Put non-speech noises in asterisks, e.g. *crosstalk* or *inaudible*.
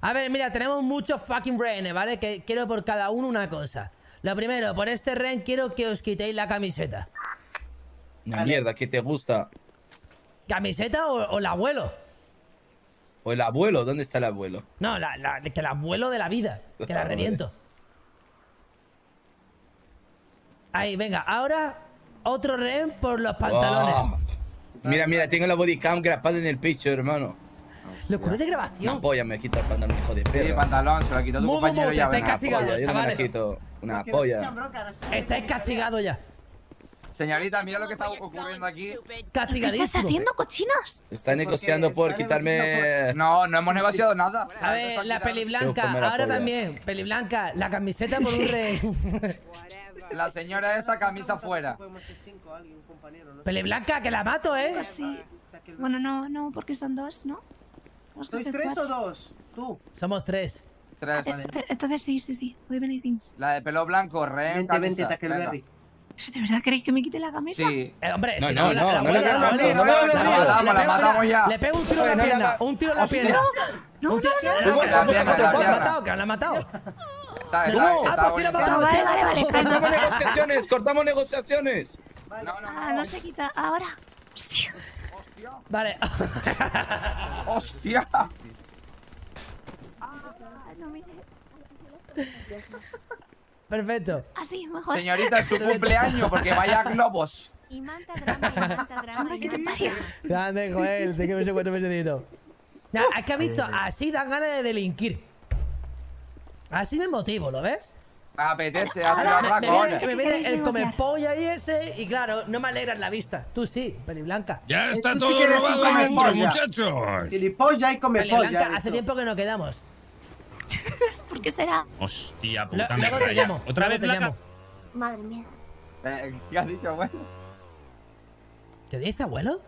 A ver, mira, tenemos muchos fucking rehenes, ¿vale? Que quiero por cada uno una cosa. Lo primero, por este rehén quiero que os quitéis la camiseta. Una mierda, ¿qué te gusta? ¿Camiseta o, o el abuelo? ¿O el abuelo? ¿Dónde está el abuelo? No, la, la- que el abuelo de la vida. Que la *laughs* Ah, reviento. Ahí, venga, ahora otro rehén por los pantalones. Oh. Mira, mira, tengo la bodycam grapada en el pecho, hermano. Locura de Una grabación. polla me quita el pantalón, hijo de Sí, perra. pantalón, se lo quitó tu Mudo, compañero ya. estáis castigado, Polla, yo no me la chavales. quito. Una polla. Estáis castigados ya. Señorita, mira lo que está ocurriendo aquí. ¿Qué Castigadísimo. estás haciendo, cochinos? Está negociando por quitarme... No, no hemos negociado nada. A ver, la peli blanca, ahora también. Peli blanca, la camiseta por un rehén. *laughs* La señora esta camisa fuera. Peli blanca, que la mato, ¿eh? Sí. Bueno, no, no, porque son dos, ¿no? ¿Sois tres cuatro. o dos? Tú. Somos tres. Tres. Ent- Entonces sí, sí, sí. Voy a venir. La de pelo blanco, re. Vente, vente, Tackleberry. ¿De verdad queréis que me quite la camisa? Sí. Eh, hombre, No, si no, la- no, la no la no hagas la matamos, le la pego matamos ya. Le pego un tiro en la no pierna. Un tiro en la pierna. No, Un tiro- no, no, la- no, no, no, no, no, no. matado, que la han matado. No, está, ah, pues sí la bonito. matamos. Vale, vale, vale. ¡Cortamos negociaciones! ¡Cortamos negociaciones! No, no, Ah, no se quita. Ahora. Hostia. Vale. *laughs* ¡Hostia! Perfecto. Así, mejor. Señorita, es su cumpleaños porque vaya globos. Y manta y y que te parió. Grande, Joel. Te quiero ese cuento mesecito. Ya, es que has visto, así dan ganas de delinquir. Así me motivo, ¿lo ves? Apetece hacer Ahora me, me atraco viene, ahora. que me ¿Qué viene el comer polla y ese, y claro, no me alegran la vista. Tú sí, peli blanca. Ya está tú sí todo que eres un robado muchachos. Gilipollas y come polla. he hace tiempo que no quedamos. *laughs* ¿Por qué será? Hostia puta luego te llamo. Otra luego vez te la llamo. Madre mía. Eh, ¿Qué has dicho, bueno? ¿Qué dice, abuelo?